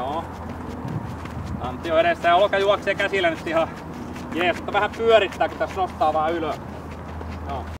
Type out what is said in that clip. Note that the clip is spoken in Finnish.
Joo. Antti on edessä ja Olka juoksee käsillä nyt ihan jees, mutta vähän pyörittää kun tässä nostaa vaan ylös. Joo.